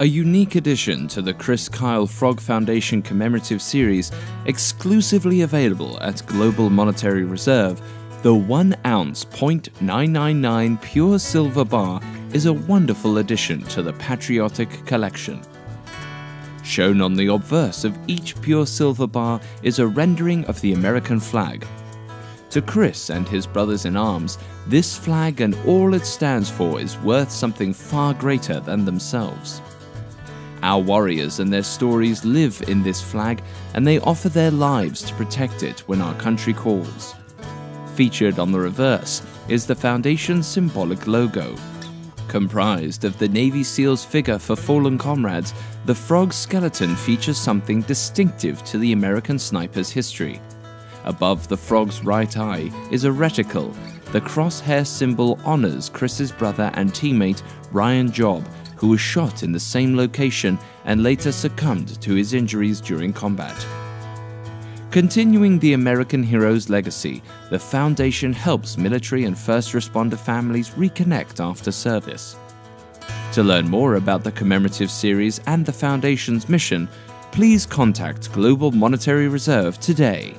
a unique addition to the Chris Kyle Frog Foundation commemorative series exclusively available at Global Monetary Reserve, the 1 ounce .999 pure silver bar is a wonderful addition to the patriotic collection. Shown on the obverse of each pure silver bar is a rendering of the American flag. To Chris and his brothers in arms, this flag and all it stands for is worth something far greater than themselves. Our warriors and their stories live in this flag, and they offer their lives to protect it when our country calls. Featured on the reverse is the Foundation's symbolic logo. Comprised of the Navy SEAL's figure for fallen comrades, the frog skeleton features something distinctive to the American sniper's history. Above the frog's right eye is a reticle. The crosshair symbol honors Chris's brother and teammate Ryan Job, who was shot in the same location and later succumbed to his injuries during combat. Continuing the American hero's legacy, the Foundation helps military and first responder families reconnect after service. To learn more about the commemorative series and the Foundation's mission, please contact Global Monetary Reserve today.